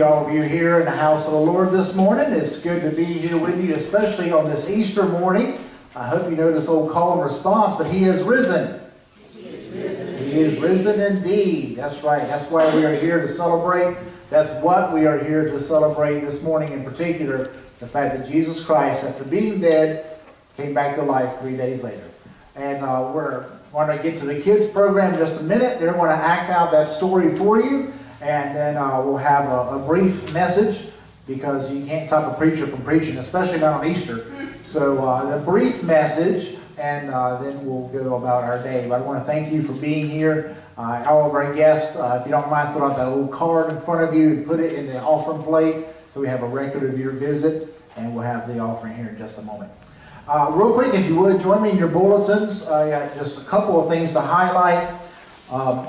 see all of you here in the house of the Lord this morning. It's good to be here with you, especially on this Easter morning. I hope you know this old call and response, but He is risen. He is risen. He is risen indeed. That's right. That's why we are here to celebrate. That's what we are here to celebrate this morning in particular. The fact that Jesus Christ, after being dead, came back to life three days later. And uh, we're going to get to the kids program in just a minute. They're going to act out that story for you. And then uh, we'll have a, a, brief message because you can't stop a preacher from preaching, especially not on Easter. So uh, the brief message, and uh, then we'll go about our day. But I want to thank you for being here. Uh, all of our guests, uh, if you don't mind, throw out that little card in front of you and put it in the offering plate so we have a record of your visit. And we'll have the offering here in just a moment. Uh, real quick, if you would, join me in your bulletins. I got just a couple of things to highlight. Um,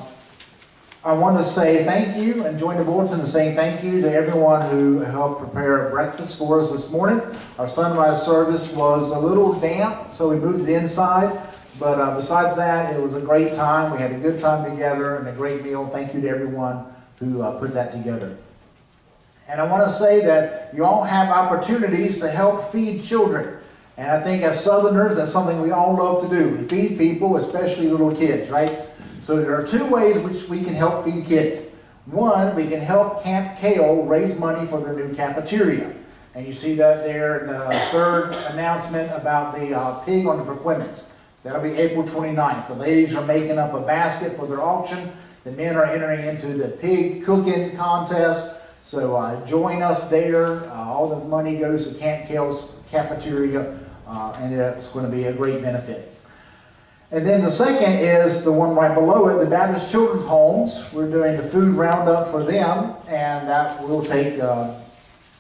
I want to say thank you and join the bulletin in saying thank you to everyone who helped prepare breakfast for us this morning. Our sunrise service was a little damp, so we moved it inside. But uh, besides that, it was a great time. We had a good time together and a great meal. Thank you to everyone who uh, put that together. And I want to say that you all have opportunities to help feed children. And I think as Southerners, that's something we all love to do. We feed people, especially little kids, right? So there are two ways which we can help feed kids. One, we can help Camp Cale raise money for their new cafeteria. And you see that there in the third announcement about the uh, pig on the Perquimans. That'll be April 29th. The ladies are making up a basket for their auction. The men are entering into the pig cooking contest. So uh, join us there. Uh, all the money goes to Camp Cale's cafeteria, uh, and it's going to be a great benefit. And then the second is the one right below it, the Baptist Children's Homes. We're doing the food roundup for them, and that will take uh,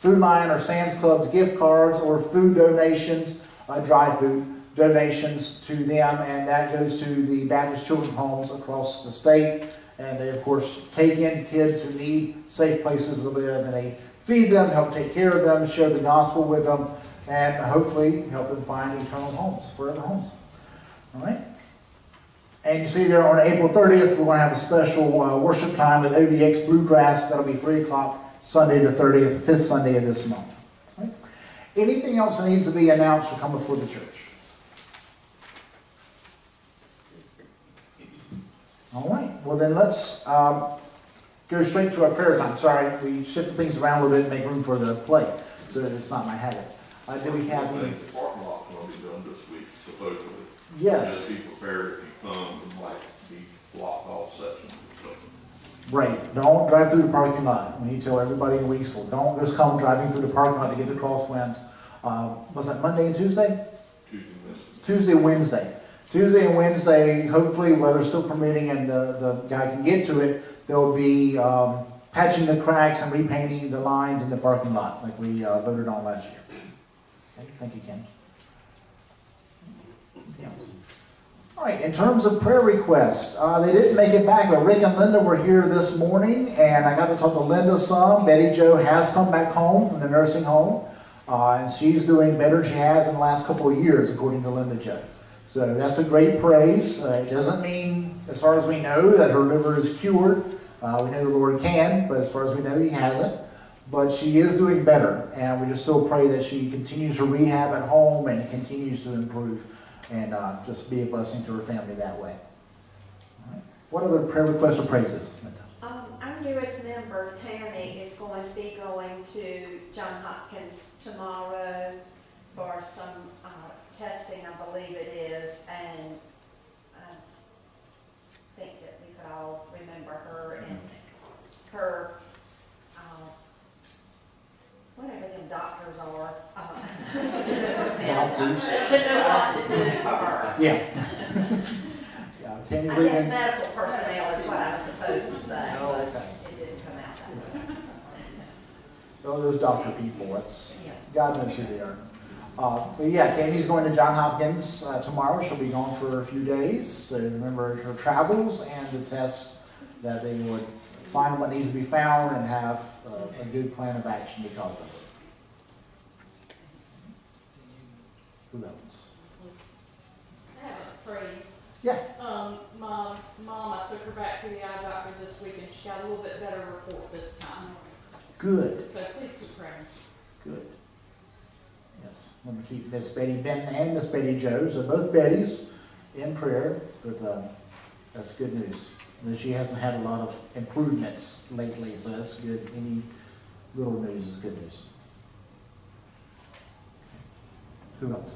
Food Lion or Sam's Club's gift cards or food donations, uh, dry food donations to them, and that goes to the Baptist Children's Homes across the state. And they, of course, take in kids who need safe places to live, and they feed them, help take care of them, share the gospel with them, and hopefully help them find eternal homes, forever homes. All right? And you see there on April 30th, we're going to have a special uh, worship time with OBX Bluegrass. That'll be 3 o'clock Sunday the 30th, the fifth Sunday of this month. Right? Anything else that needs to be announced to come before the church? All right. Well, then let's um, go straight to our prayer time. Sorry, we shifted things around a little bit to make room for the play, so that it's not my habit. Uh, do we have the parking lot's be done this week, supposedly. Yes. Just be prepared if you come, it might be blocked off sections or something. Right. Don't drive through the parking lot. We need to tell everybody in Weeksville. Don't just come driving through the parking lot to get the crosswinds. Uh, was that Monday and Tuesday? Tuesday, Wednesday. Tuesday and Wednesday. Tuesday and Wednesday, hopefully weather's still permitting and the, the guy can get to it, they'll be um, patching the cracks and repainting the lines in the parking lot like we uh, voted on last year. Okay, Thank you, Ken. Yeah. All right, in terms of prayer requests, uh, they didn't make it back, but Rick and Linda were here this morning, and I got to talk to Linda some. Betty Jo has come back home from the nursing home, uh, and she's doing better than she has in the last couple of years, according to Linda Jo. So that's a great praise. Uh, it doesn't mean, as far as we know, that her liver is cured. Uh, we know the Lord can, but as far as we know, He hasn't. But she is doing better, and we just still pray that she continues her rehab at home and continues to improve and uh, just be a blessing to her family that way. Right. What other prayer requests or praises? Um, our newest member, Tammy, is going to be going to John Hopkins tomorrow for some, uh, testing, I believe it is, and I think that we could all remember her and her, uh, whatever them doctors are. uh, Doctors. To know what to do for her. Yeah. yeah, I guess leaving. medical personnel is what I was supposed to say, Oh, but okay. it didn't come out that way. Oh, those doctor people, that's, Yeah. God knows who they are. Uh, but yeah, Tammy's going to John Hopkins uh, tomorrow. She'll be gone for a few days. So remember her travels and the tests that they would find what needs to be found and have uh, a good plan of action because of it. Who else? I have a praise. Yeah. Um, my mom, I took her back to the eye doctor this week and she got a little bit better report this time. Good, So please keep praying. good. Yes, let me keep Miss Betty Benton and Miss Betty Joe, so both Bettys in prayer, but uh, that's good news. And she hasn't had a lot of improvements lately, so that's good. Any little news is good news. Who else?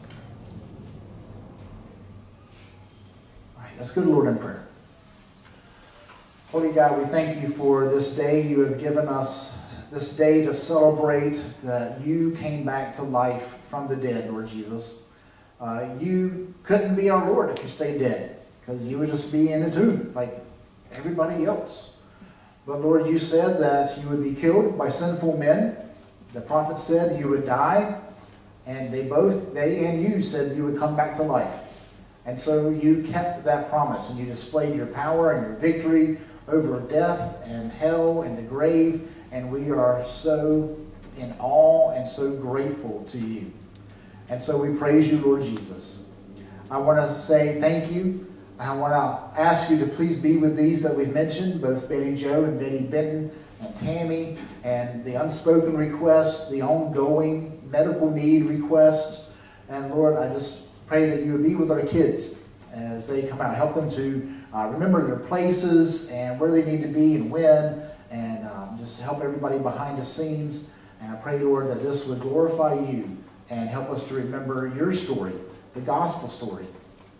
All right, let's go to Lord in prayer. Holy God, we thank you for this day you have given us, this day to celebrate that you came back to life from the dead, Lord Jesus. Uh, you couldn't be our Lord if you stayed dead, because you would just be in a tomb like everybody else. But Lord, you said that you would be killed by sinful men. The prophet said you would die, and they both, they and you, said you would come back to life. And so you kept that promise, and you displayed your power and your victory over death and hell and the grave, and we are so in awe and so grateful to you. And so we praise you, Lord Jesus. I want to say thank you. I want to ask you to please be with these that we've mentioned, both Betty Joe and Betty Benton and Tammy, and the unspoken requests, the ongoing medical need requests. And Lord, I just pray that you would be with our kids as they come out. Help them to uh, remember their places and where they need to be and when, and um, just help everybody behind the scenes. And I pray, Lord, that this would glorify you and help us to remember your story, the gospel story,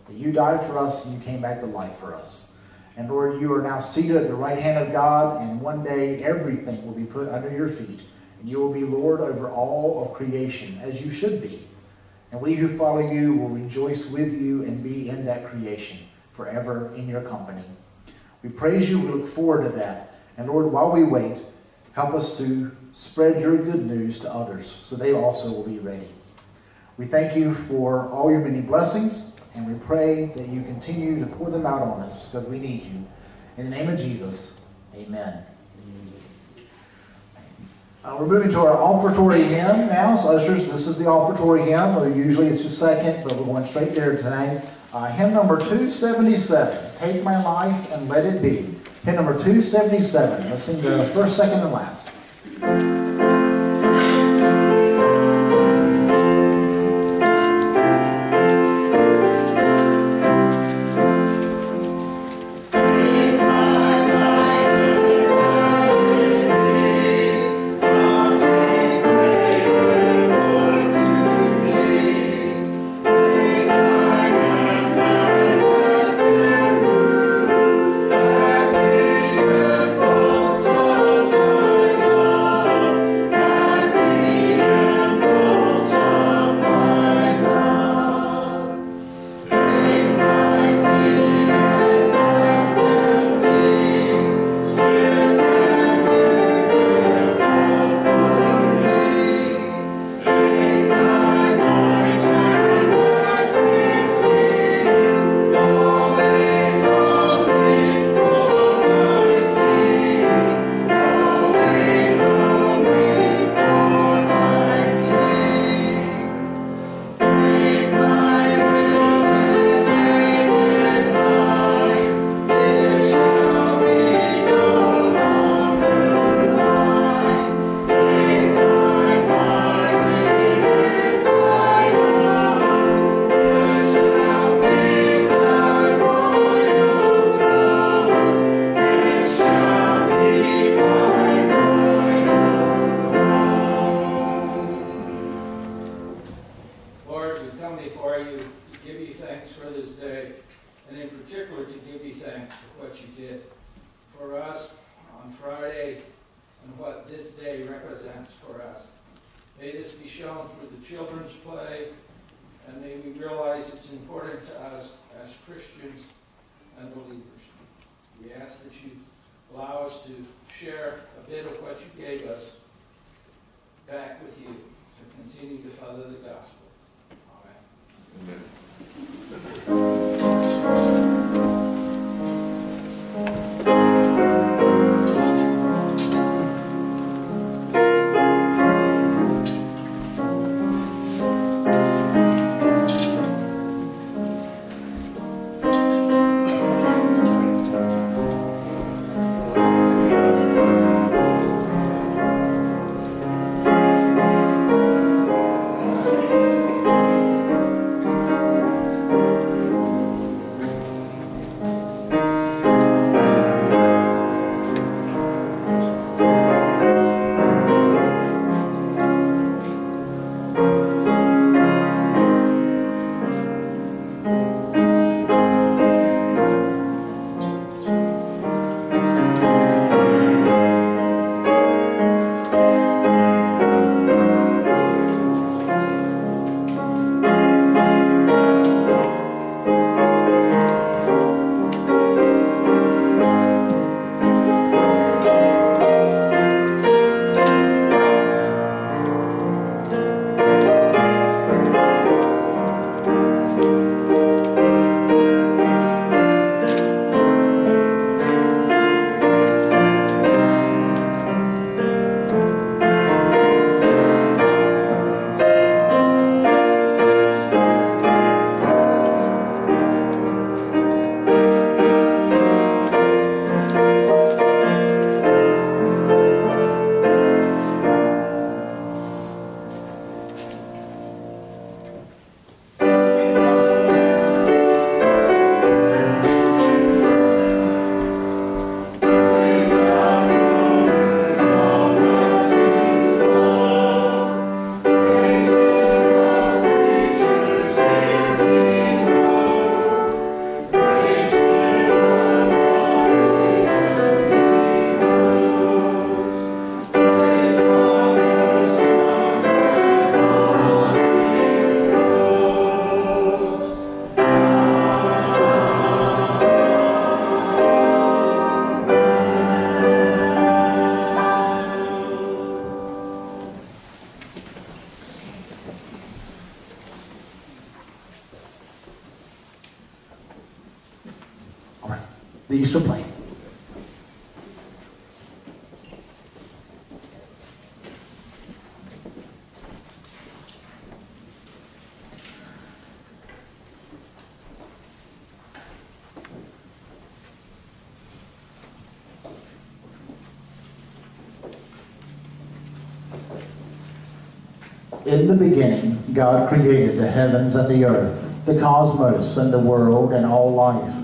that you died for us and you came back to life for us. And Lord, you are now seated at the right hand of God, and one day everything will be put under your feet, and you will be Lord over all of creation, as you should be. And we who follow you will rejoice with you and be in that creation forever in your company. We praise you. We look forward to that. And Lord, while we wait, help us to spread your good news to others so they also will be ready. We thank you for all your many blessings, and we pray that you continue to pour them out on us because we need you. In the name of Jesus, amen. Uh, we're moving to our offertory hymn now. So, ushers, this is the offertory hymn. Usually it's just second, but we're going straight there tonight. Uh, hymn number 277, Take My Life and Let It Be. Hymn number 277. Let's sing the first, second, and last. For us on Friday and what this day represents for us. May this be shown through the children's play, and may we realize it's important to us as Christians and believers. We ask that you allow us to share a bit of what you gave us back with you to continue to follow the gospel. Amen. Thank In the beginning, God created the heavens and the earth, the cosmos and the world and all life.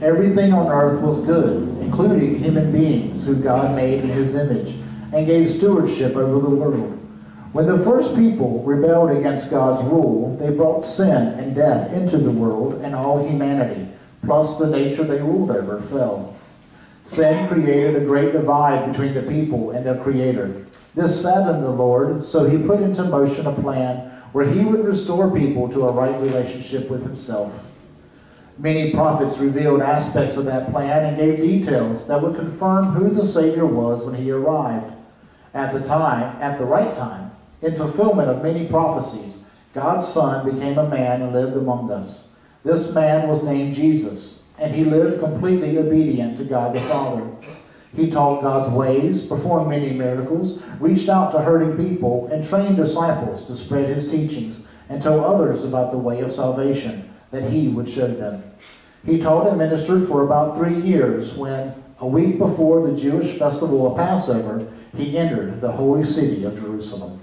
Everything on earth was good, including human beings who God made in his image and gave stewardship over the world. When the first people rebelled against God's rule, they brought sin and death into the world, and all humanity, plus the nature they ruled over, fell. Sin created a great divide between the people and their Creator. This saddened the Lord, so he put into motion a plan where he would restore people to a right relationship with himself. Many prophets revealed aspects of that plan and gave details that would confirm who the Savior was when he arrived. At the time, at the right time, in fulfillment of many prophecies, God's Son became a man and lived among us. This man was named Jesus, and he lived completely obedient to God the Father. He taught God's ways, performed many miracles, reached out to hurting people, and trained disciples to spread his teachings and tell others about the way of salvation that he would show them. He taught and ministered for about three years when, a week before the Jewish festival of Passover, he entered the holy city of Jerusalem.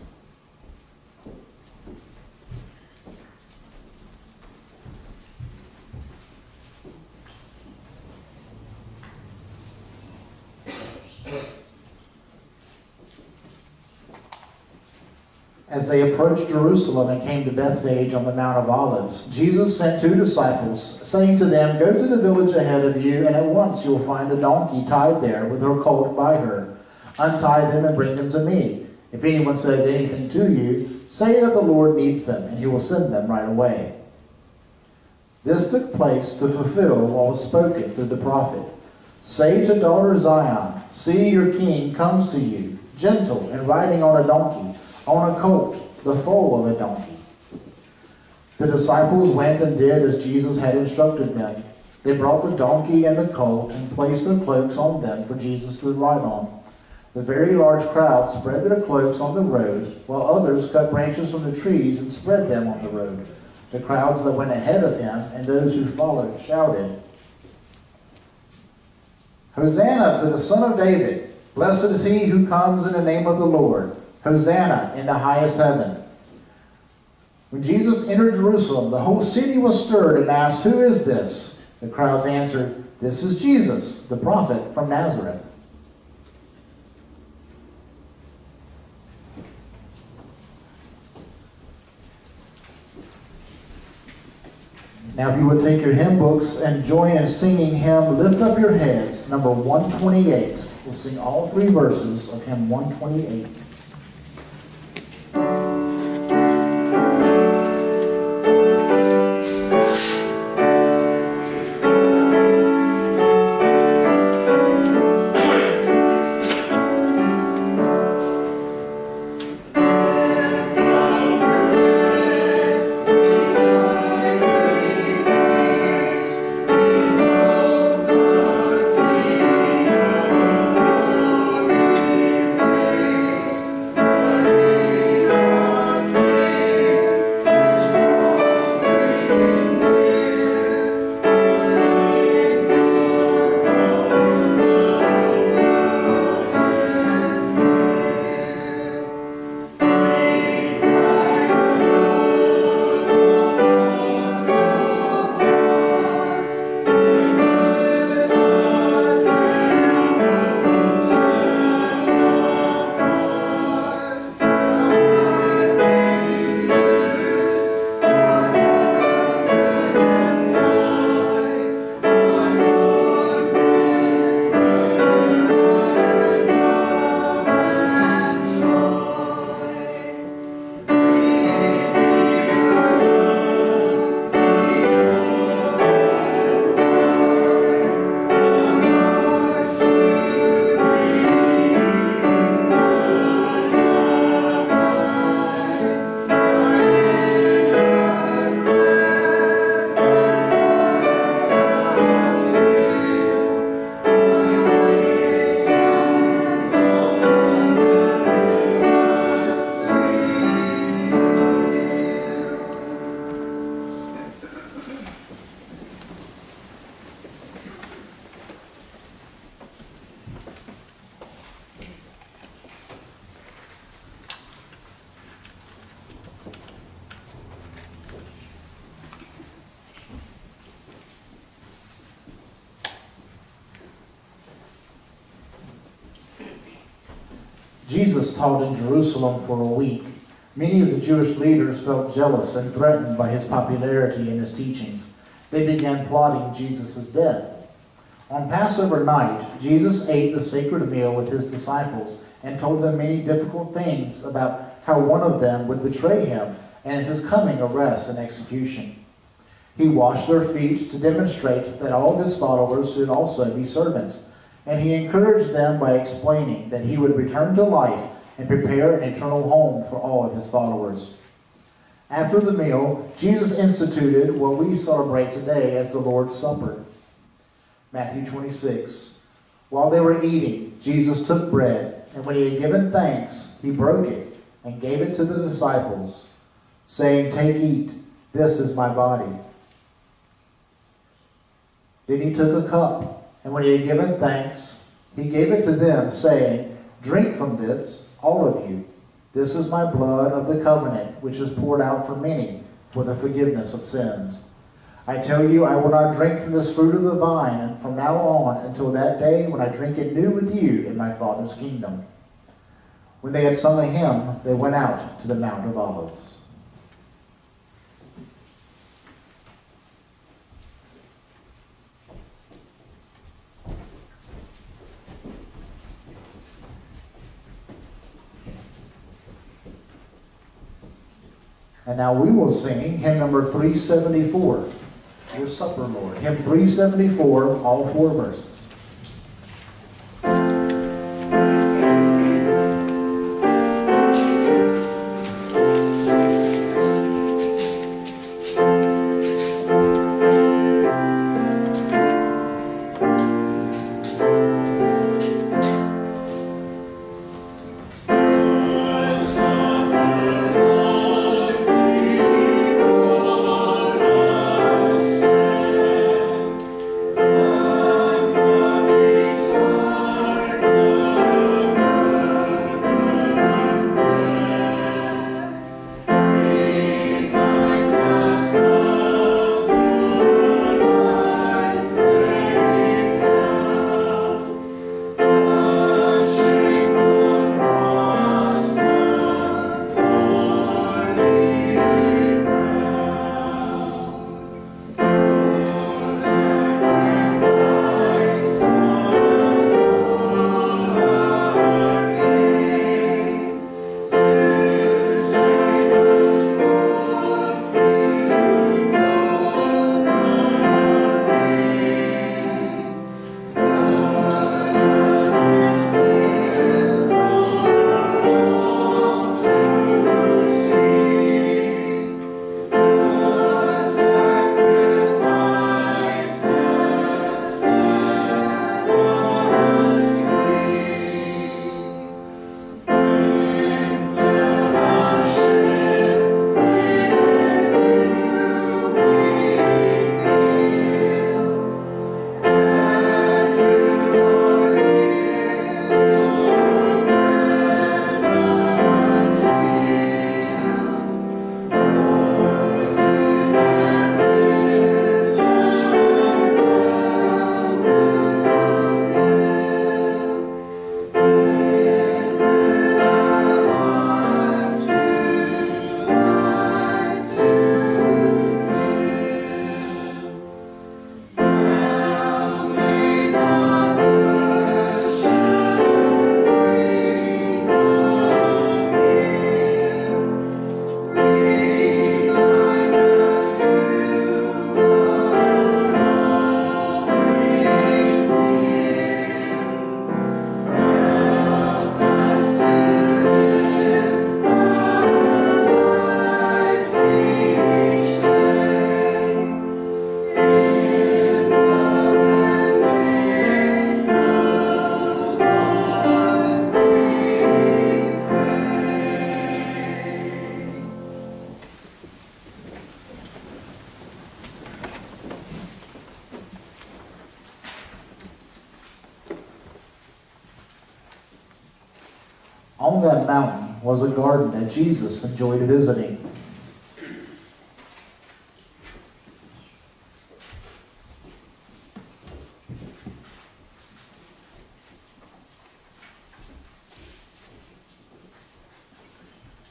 As they approached Jerusalem and came to Bethphage on the Mount of Olives, Jesus sent two disciples, saying to them, Go to the village ahead of you, and at once you will find a donkey tied there with her colt by her. Untie them and bring them to me. If anyone says anything to you, say that the Lord needs them, and he will send them right away. This took place to fulfill what was spoken through the prophet. Say to daughter Zion, See, your king comes to you, gentle and riding on a donkey on a colt, the foal of a donkey. The disciples went and did as Jesus had instructed them. They brought the donkey and the colt and placed their cloaks on them for Jesus to ride on. The very large crowd spread their cloaks on the road, while others cut branches from the trees and spread them on the road. The crowds that went ahead of him and those who followed shouted, Hosanna to the Son of David! Blessed is he who comes in the name of the Lord! Hosanna in the highest heaven. When Jesus entered Jerusalem, the whole city was stirred and asked, Who is this? The crowds answered, This is Jesus, the prophet from Nazareth. Now, if you would take your hymn books and join in singing hymn Lift Up Your Heads, number 128. We'll sing all three verses of hymn 128. Jesus taught in Jerusalem for a week. Many of the Jewish leaders felt jealous and threatened by his popularity and his teachings. They began plotting Jesus' death. On Passover night, Jesus ate the sacred meal with his disciples and told them many difficult things about how one of them would betray him and his coming arrest and execution. He washed their feet to demonstrate that all of his followers should also be servants, and he encouraged them by explaining that he would return to life and prepare an eternal home for all of his followers. After the meal, Jesus instituted what we celebrate today as the Lord's Supper. Matthew 26. While they were eating, Jesus took bread, and when he had given thanks, he broke it and gave it to the disciples, saying, Take, eat, this is my body. Then he took a cup, and when he had given thanks, he gave it to them, saying, Drink from this, all of you. This is my blood of the covenant, which is poured out for many for the forgiveness of sins. I tell you, I will not drink from this fruit of the vine, and from now on until that day when I drink it new with you in my Father's kingdom. When they had sung a hymn, they went out to the Mount of Olives. And now we will sing hymn number 374, Your Supper, Lord. Hymn 374, all four verses. Jesus enjoyed visiting.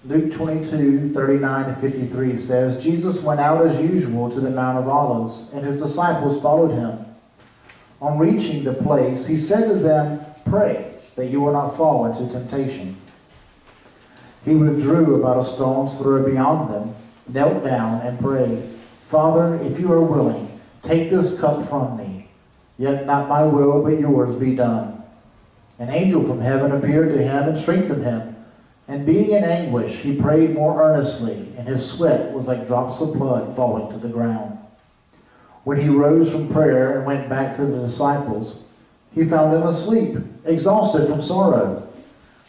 Luke 22, 39 to 53 says, Jesus went out as usual to the Mount of Olives, and his disciples followed him. On reaching the place, he said to them, Pray that you will not fall into temptation. He withdrew about a stone's throw beyond them, knelt down, and prayed, Father, if you are willing, take this cup from me. Yet not my will, but yours be done. An angel from heaven appeared to him and strengthened him. And being in anguish, he prayed more earnestly, and his sweat was like drops of blood falling to the ground. When he rose from prayer and went back to the disciples, he found them asleep, exhausted from sorrow.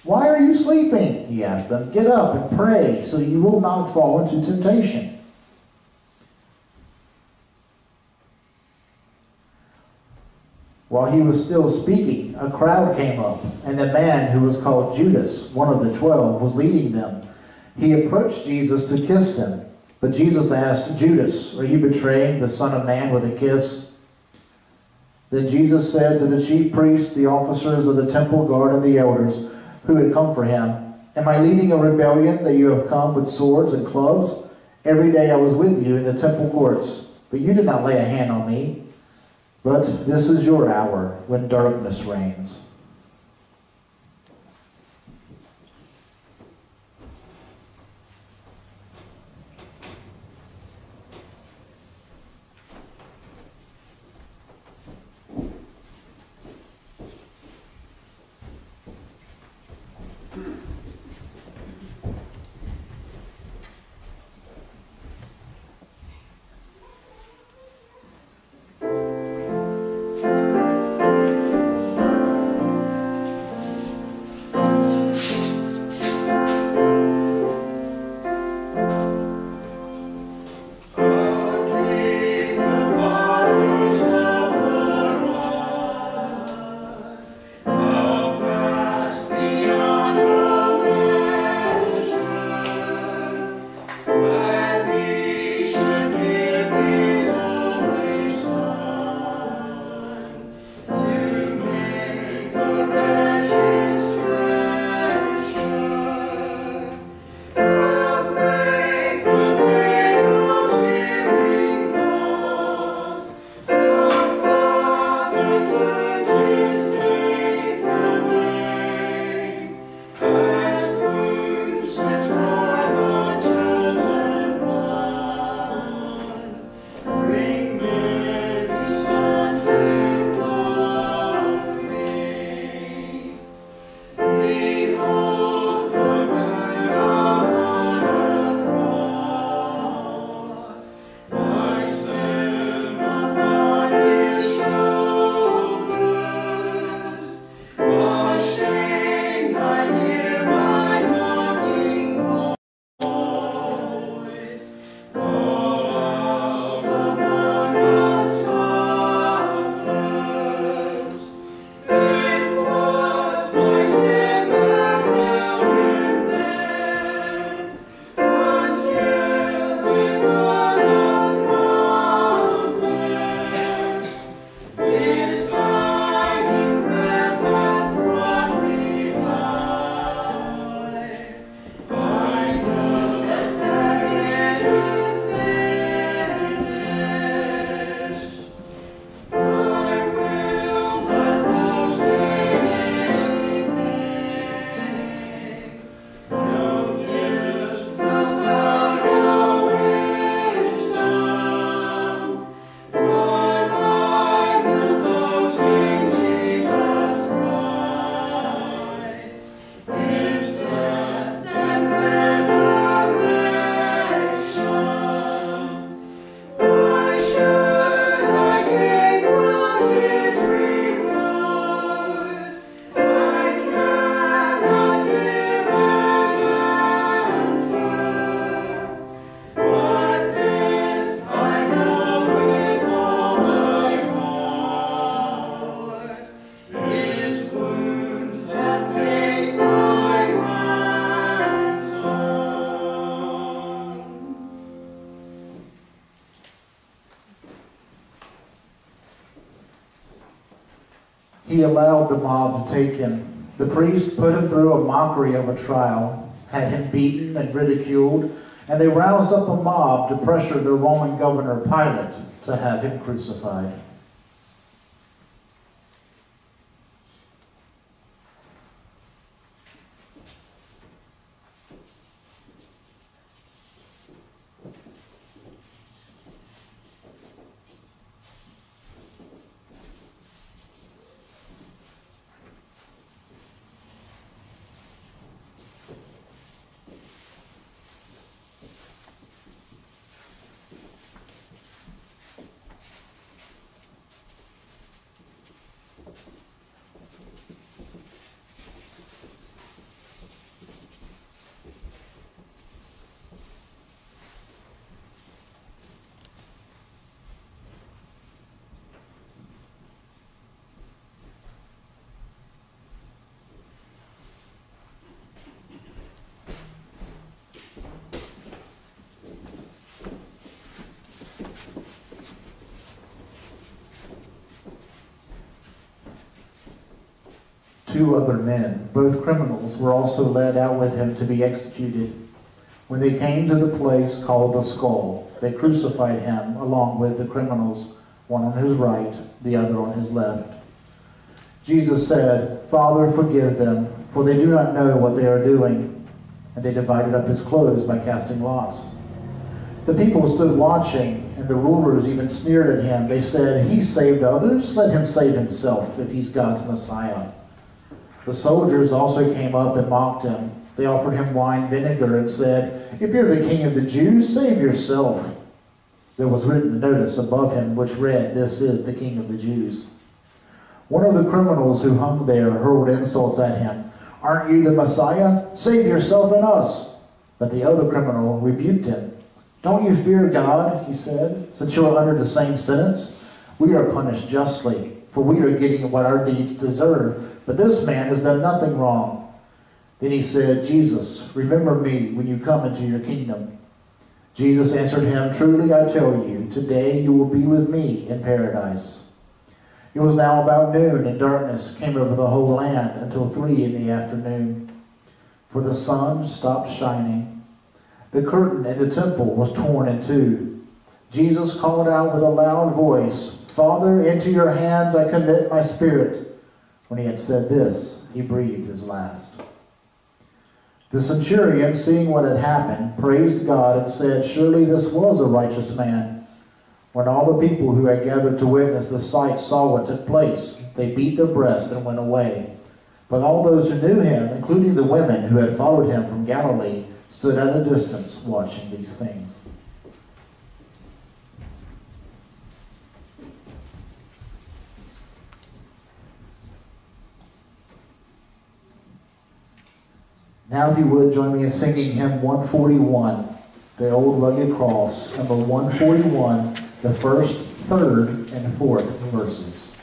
Why are you sleeping? He asked them. Get up and pray so you will not fall into temptation. While he was still speaking, a crowd came up, and the man who was called Judas, one of the twelve, was leading them. He approached Jesus to kiss him. But Jesus asked, Judas, are you betraying the Son of Man with a kiss? Then Jesus said to the chief priests, the officers of the temple guard, and the elders who had come for him, Am I leading a rebellion that you have come with swords and clubs? Every day I was with you in the temple courts, but you did not lay a hand on me. But this is your hour when darkness reigns. The mob to take him. The priest put him through a mockery of a trial. had him beaten and ridiculed, and they roused up a mob to pressure the Roman governor Pilate to have him crucified. Two other men, both criminals, were also led out with him to be executed. When they came to the place called the skull, they crucified him along with the criminals, one on his right, the other on his left. Jesus said, Father, forgive them, for they do not know what they are doing. And they divided up his clothes by casting lots. The people stood watching, and the rulers even sneered at him. They said, He saved others, let him save himself if he's God's Messiah. The soldiers also came up and mocked him. They offered him wine vinegar and said, If you're the king of the Jews, save yourself. There was written a notice above him which read, This is the king of the Jews. One of the criminals who hung there hurled insults at him. Aren't you the Messiah? Save yourself and us. But the other criminal rebuked him. Don't you fear God, he said, since you are under the same sentence? We are punished justly, for we are getting what our deeds deserve. But this man has done nothing wrong. Then he said, Jesus, remember me when you come into your kingdom. Jesus answered him, Truly I tell you, today you will be with me in paradise. It was now about noon, and darkness came over the whole land until three in the afternoon. For the sun stopped shining. The curtain in the temple was torn in two. Jesus called out with a loud voice, Father, into your hands I commit my spirit. When he had said this, he breathed his last. The centurion, seeing what had happened, praised God and said, Surely this was a righteous man. When all the people who had gathered to witness the sight saw what took place, they beat their breast and went away. But all those who knew him, including the women who had followed him from Galilee, stood at a distance watching these things. Now, if you would, join me in singing hymn 141, The Old Rugged Cross, number 141, the first, third, and fourth verses.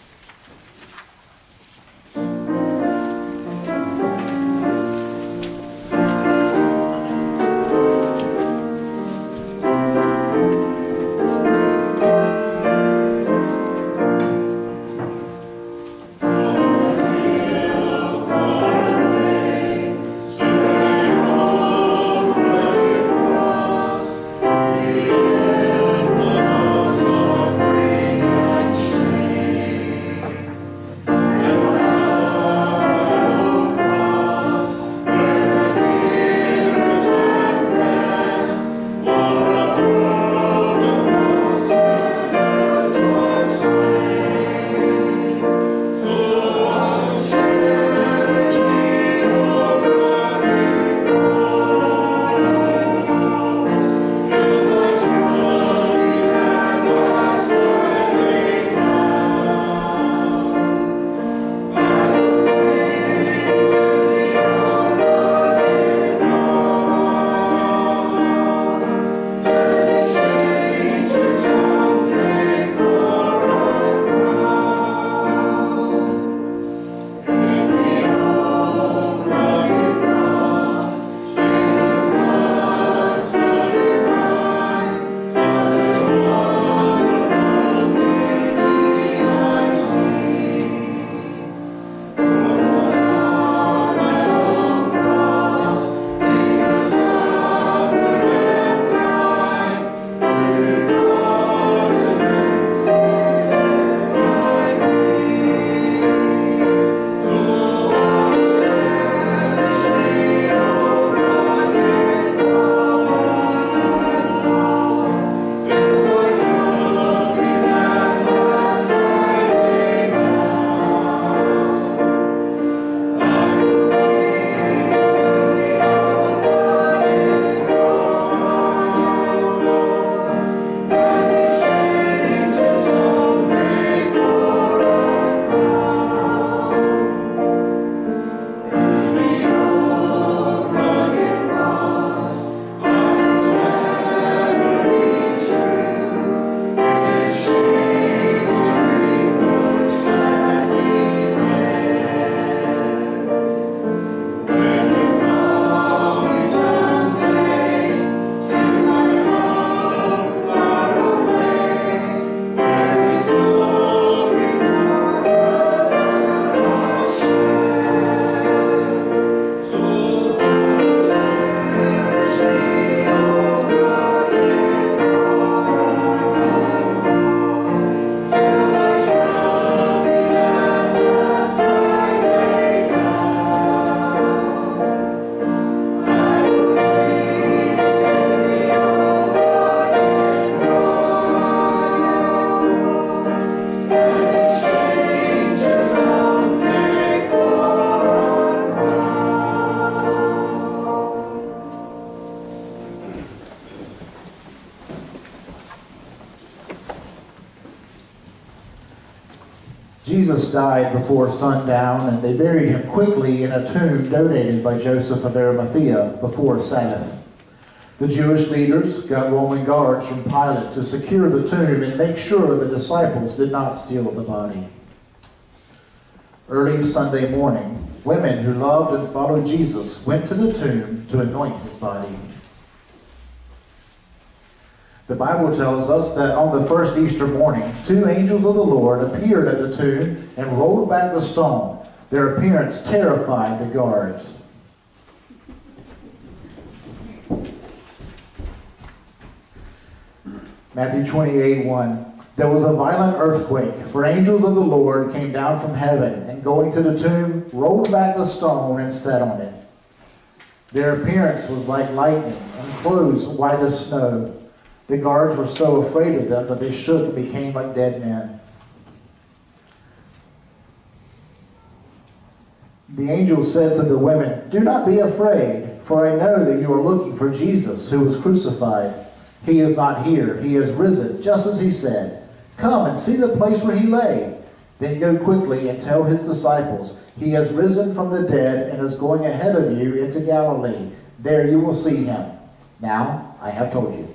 Jesus died before sundown, and they buried him quickly in a tomb donated by Joseph of Arimathea before Sabbath. The Jewish leaders got Roman guards from Pilate to secure the tomb and make sure the disciples did not steal the body. Early Sunday morning, women who loved and followed Jesus went to the tomb to anoint his body. The Bible tells us that on the first Easter morning, two angels of the Lord appeared at the tomb and rolled back the stone. Their appearance terrified the guards. Matthew 28 1. There was a violent earthquake, for angels of the Lord came down from heaven, and going to the tomb, rolled back the stone and sat on it. Their appearance was like lightning, and clothes white as snow. The guards were so afraid of them that they shook and became like dead men. The angel said to the women, Do not be afraid, for I know that you are looking for Jesus, who was crucified. He is not here. He is risen, just as he said. Come and see the place where he lay. Then go quickly and tell his disciples, He has risen from the dead and is going ahead of you into Galilee. There you will see him. Now, I have told you.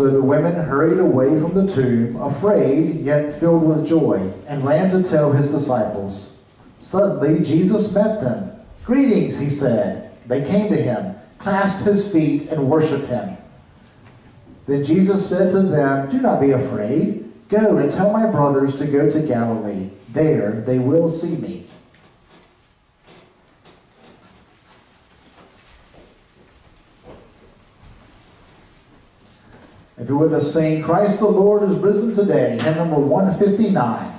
So the women hurried away from the tomb, afraid yet filled with joy, and ran to tell his disciples. Suddenly Jesus met them. Greetings, he said. They came to him, clasped his feet, and worshipped him. Then Jesus said to them, Do not be afraid. Go and tell my brothers to go to Galilee. There they will see me. You're with us saying, Christ the Lord is risen today, hymn number 159.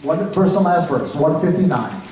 One, first and last verse, 159.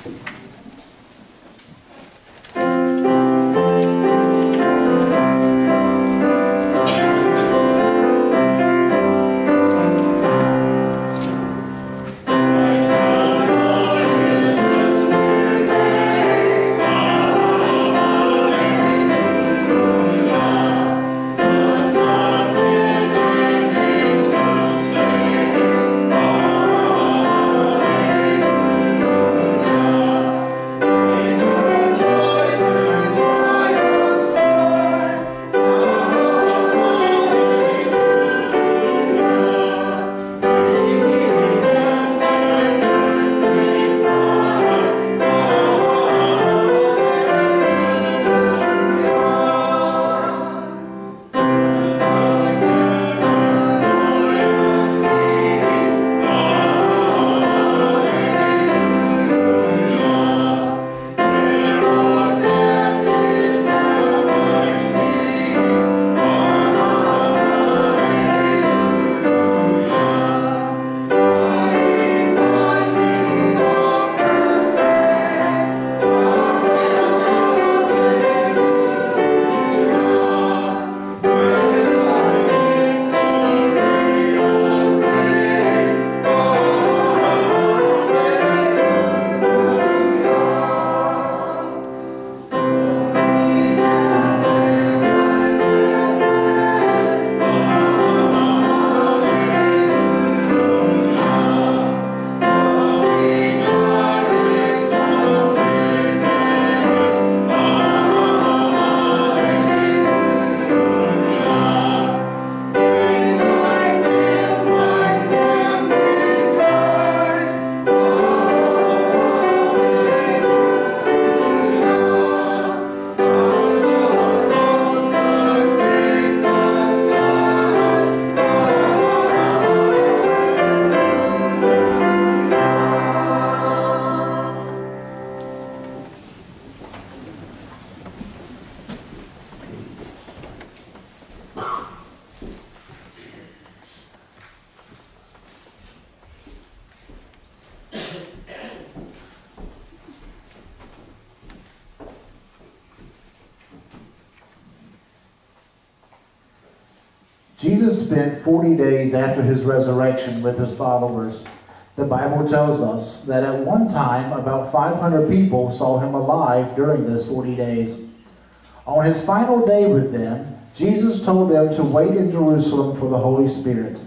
40 days after his resurrection with his followers. The Bible tells us that at one time about 500 people saw him alive during those 40 days. On his final day with them, Jesus told them to wait in Jerusalem for the Holy Spirit.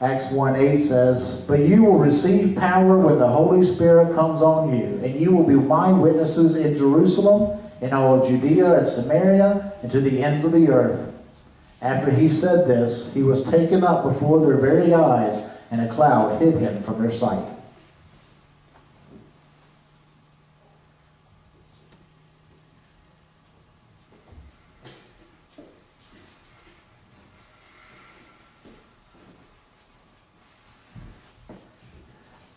Acts 1 8 says, But you will receive power when the Holy Spirit comes on you, and you will be my witnesses in Jerusalem, in all Judea and Samaria, and to the ends of the earth. After he said this, he was taken up before their very eyes, and a cloud hid him from their sight.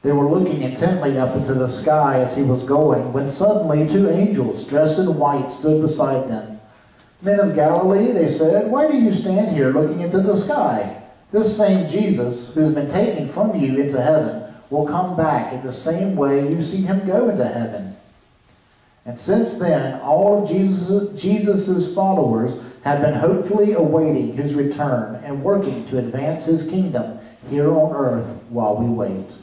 They were looking intently up into the sky as he was going, when suddenly two angels dressed in white stood beside them. Men of Galilee, they said, why do you stand here looking into the sky? This same Jesus, who's been taken from you into heaven, will come back in the same way you see him go into heaven. And since then, all of Jesus' Jesus's followers have been hopefully awaiting his return and working to advance his kingdom here on earth while we wait.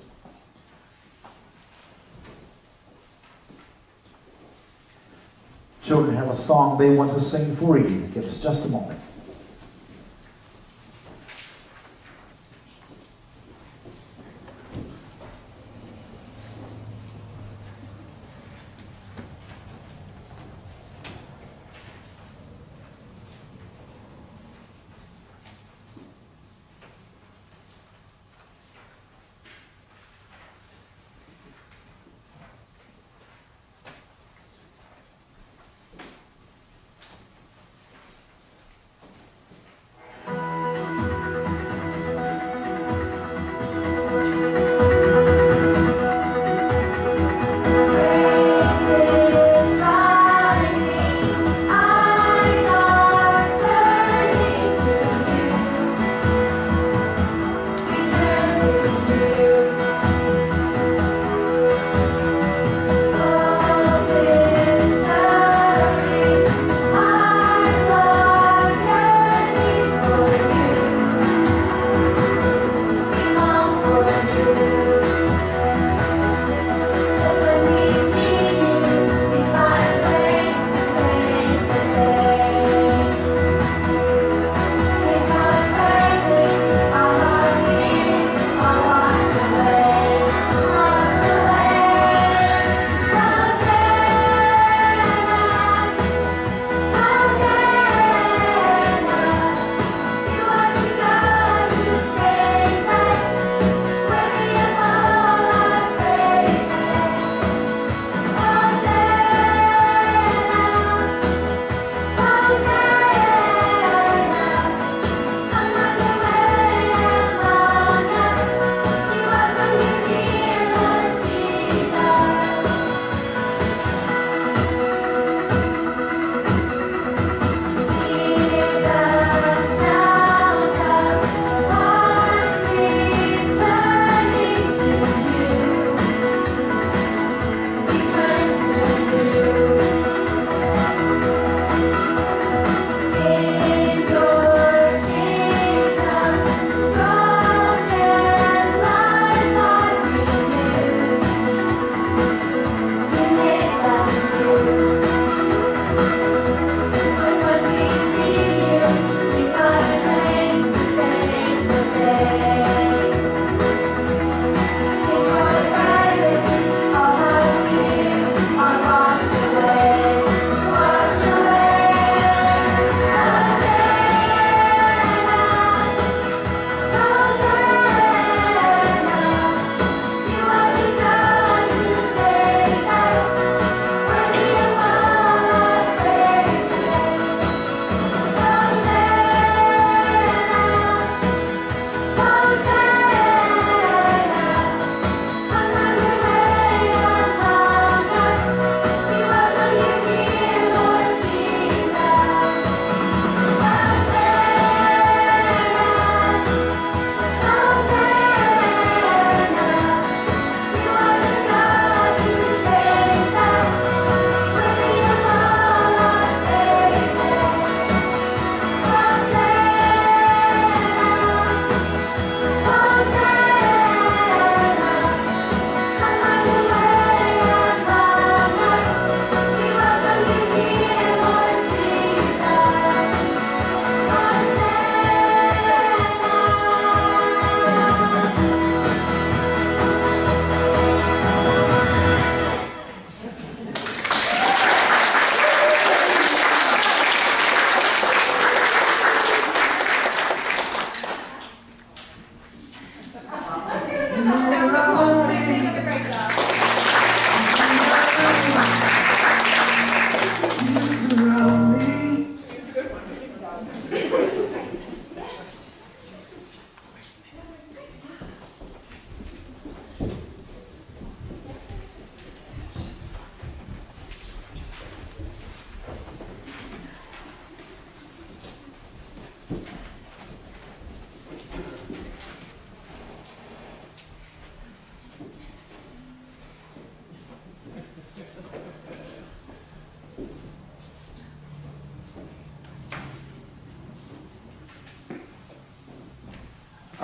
Children have a song they want to sing for you. Give us just a moment.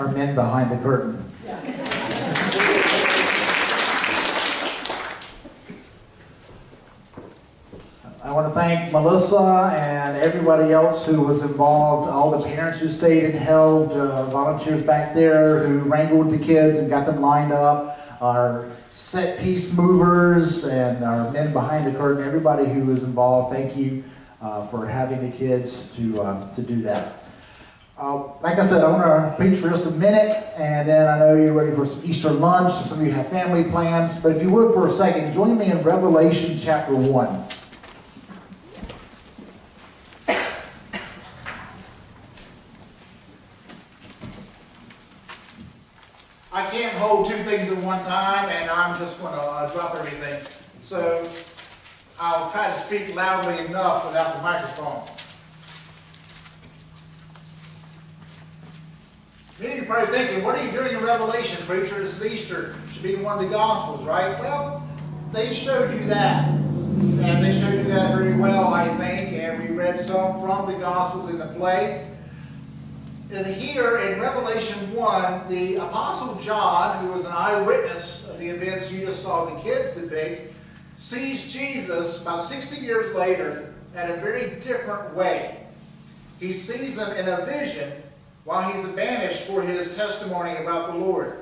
Men behind the curtain. I want to thank Melissa and everybody else who was involved, all the parents who stayed and held, uh, volunteers back there who wrangled the kids and got them lined up, our set piece movers and our men behind the curtain, everybody who was involved, thank you uh, for having the kids to, uh, to do that. Uh, like I said, I want to preach for just a minute, and then I know you're ready for some Easter lunch, some of you have family plans. But if you would for a second, join me in Revelation chapter 1. I can't hold two things at one time, and I'm just going to uh, drop everything. So I'll try to speak loudly enough without the microphone. You are probably thinking, what are you doing in Revelation, preacher? This is Easter. Should be one of the Gospels, right? Well, they showed you that. And they showed you that very well, I think. And we read some from the Gospels in the play. And here in Revelation 1, the Apostle John, who was an eyewitness of the events you just saw the kids depict, sees Jesus about 60 years later in a very different way. He sees him in a vision while he's banished for his testimony about the Lord.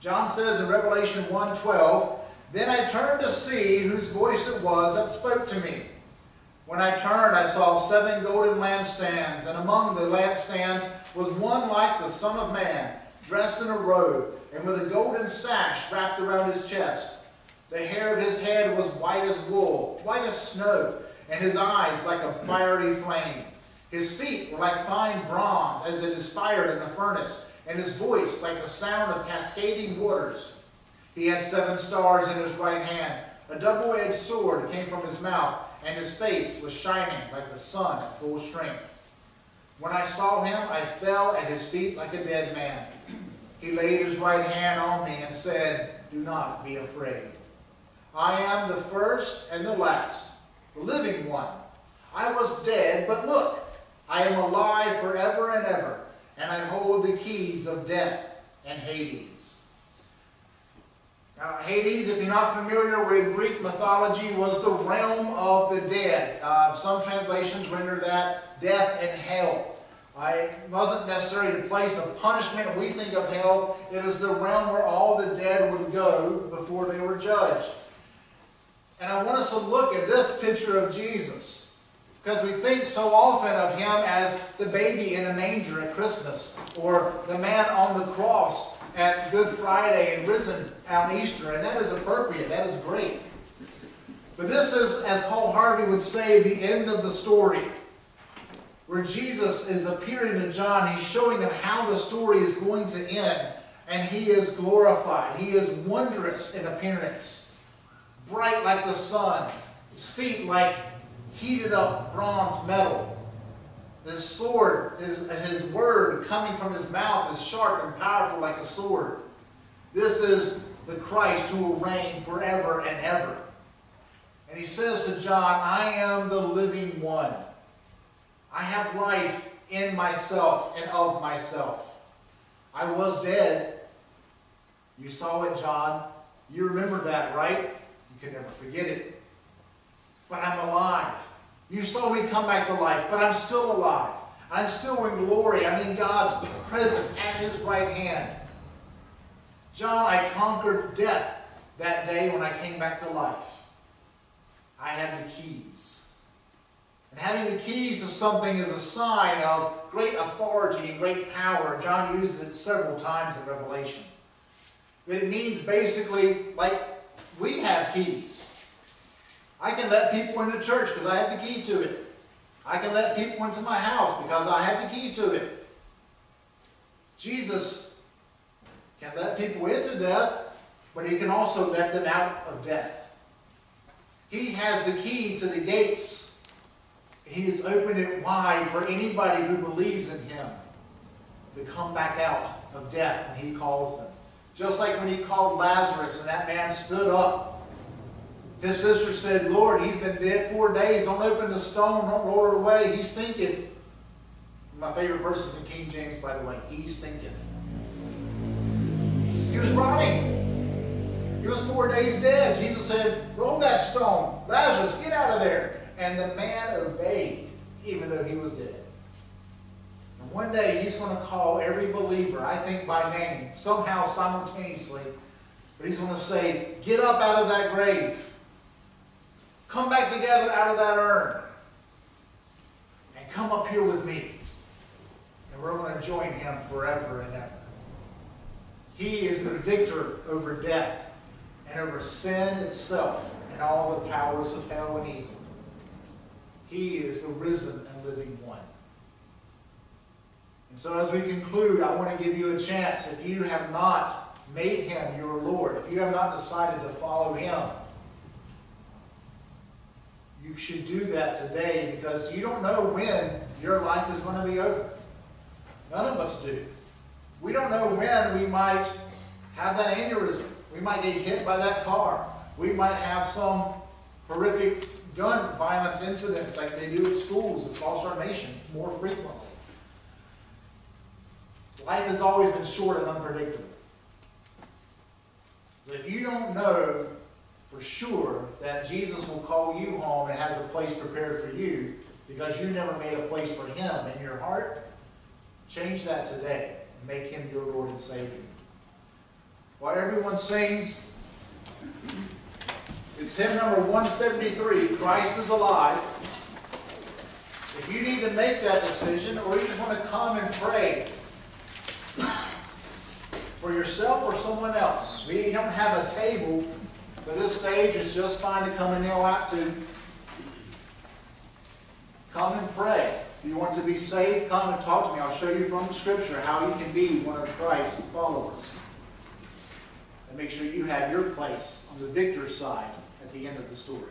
John says in Revelation 1:12, Then I turned to see whose voice it was that spoke to me. When I turned, I saw seven golden lampstands, and among the lampstands was one like the Son of Man, dressed in a robe, and with a golden sash wrapped around his chest. The hair of his head was white as wool, white as snow, and his eyes like a fiery flame. His feet were like fine bronze, as it is fired in the furnace, and his voice like the sound of cascading waters. He had seven stars in his right hand. A double-edged sword came from his mouth, and his face was shining like the sun at full strength. When I saw him, I fell at his feet like a dead man. He laid his right hand on me and said, Do not be afraid. I am the first and the last, the living one. I was dead, but look, I am alive forever and ever, and I hold the keys of death and Hades. Now, Hades, if you're not familiar with Greek mythology, was the realm of the dead. Uh, some translations render that death and hell. Uh, it wasn't necessarily the place of punishment. We think of hell, it is the realm where all the dead would go before they were judged. And I want us to look at this picture of Jesus. Because we think so often of him as the baby in a manger at Christmas, or the man on the cross at Good Friday and risen on Easter, and that is appropriate, that is great. But this is, as Paul Harvey would say, the end of the story. Where Jesus is appearing to John, he's showing him how the story is going to end, and he is glorified. He is wondrous in appearance, bright like the sun, his feet like heated up bronze metal. His sword, his, his word coming from his mouth is sharp and powerful like a sword. This is the Christ who will reign forever and ever. And he says to John, I am the living one. I have life in myself and of myself. I was dead. You saw it, John. You remember that, right? You can never forget it. But I'm alive. You saw me come back to life, but I'm still alive. I'm still in glory. I'm in God's presence at his right hand. John, I conquered death that day when I came back to life. I have the keys. And having the keys to something is a sign of great authority and great power. John uses it several times in Revelation. But it means basically, like, we have keys. I can let people into church because I have the key to it. I can let people into my house because I have the key to it. Jesus can let people into death, but he can also let them out of death. He has the key to the gates. He has opened it wide for anybody who believes in him to come back out of death when he calls them. Just like when he called Lazarus and that man stood up. His sister said, Lord, he's been dead four days. Don't open the stone. Don't roll it away. He stinketh. My favorite verse is in King James, by the way. He stinketh. He was rotting. He was four days dead. Jesus said, roll that stone. Lazarus, get out of there. And the man obeyed, even though he was dead. And one day he's going to call every believer, I think by name, somehow simultaneously. But he's going to say, get up out of that grave. Come back together out of that urn. And come up here with me. And we're going to join him forever and ever. He is the victor over death and over sin itself and all the powers of hell and evil. He is the risen and living one. And so as we conclude, I want to give you a chance. If you have not made him your Lord, if you have not decided to follow him, you should do that today because you don't know when your life is going to be over. None of us do. We don't know when we might have that aneurysm. We might get hit by that car. We might have some horrific gun violence incidents like they do at schools across our nation more frequently. Life has always been short and unpredictable. So if you don't know for sure that Jesus will call you home and has a place prepared for you because you never made a place for him in your heart, change that today and make him your Lord and Savior. While everyone sings, it's hymn number 173, Christ is Alive. If you need to make that decision or you just want to come and pray for yourself or someone else, we don't have a table, but this stage is just fine to come and kneel out to. Come and pray. If you want to be saved, come and talk to me. I'll show you from the scripture how you can be one of Christ's followers. And make sure you have your place on the victor's side at the end of the story.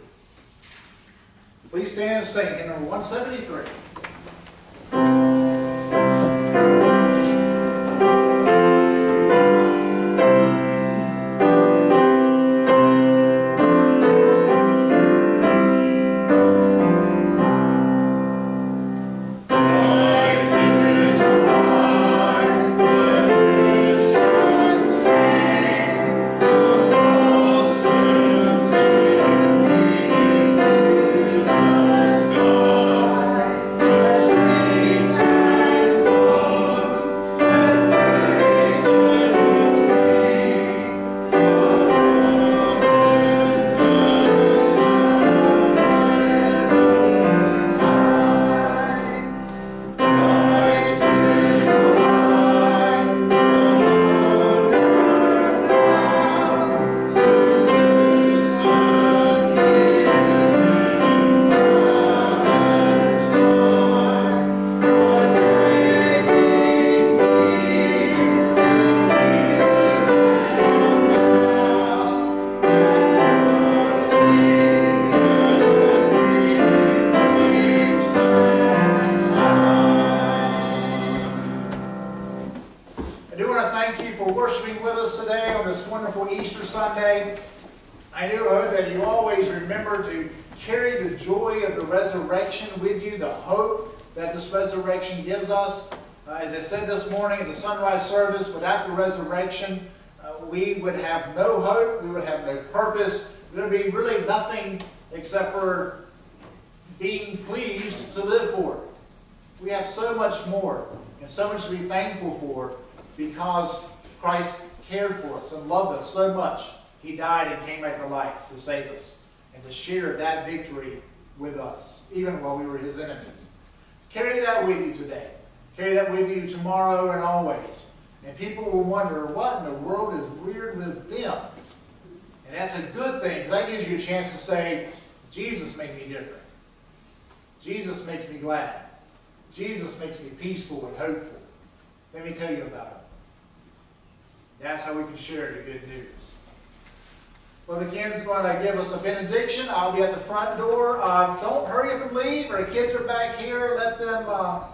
Please stand and sing hymn number 173. Being pleased to live for. We have so much more and so much to be thankful for because Christ cared for us and loved us so much. He died and came back to life to save us and to share that victory with us, even while we were his enemies. Carry that with you today. Carry that with you tomorrow and always. And people will wonder, what in the world is weird with them? And that's a good thing, that gives you a chance to say, Jesus made me different. Jesus makes me glad. Jesus makes me peaceful and hopeful. Let me tell you about it. That's how we can share the good news. Brother Ken's going to give us a benediction. I'll be at the front door. Uh, don't hurry up and leave. Our kids are back here. Let them. Uh,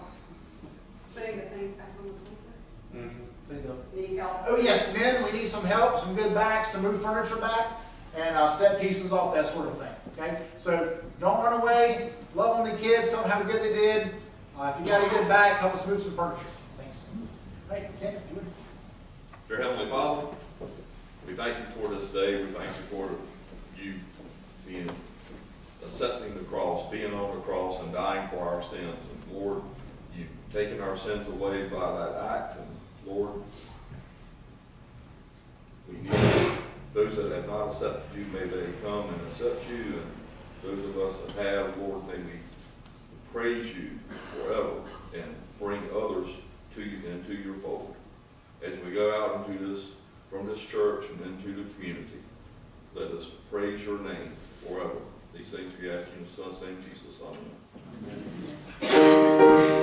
Putting the things back on the floor. Mm-hmm. Need help? oh yes, men, we need some help, some good backs, to move furniture back, and uh, set pieces off, that sort of thing. Okay, so don't run away. Love on the kids. Tell them how good they did. Uh, if you got a good back, help us move some furniture. Thanks. If you would. Dear Heavenly Father, we thank you for this day. We thank you for you being, accepting the cross, being on the cross and dying for our sins. And Lord, you've taken our sins away by that act. And Lord, we need those that have not accepted you, may they come and accept you. And those of us that have, Lord, may we praise you forever and bring others to you into your fold. As we go out into this, from this church and into the community, let us praise your name forever. These things we ask in the son's name, Jesus. Amen. Amen.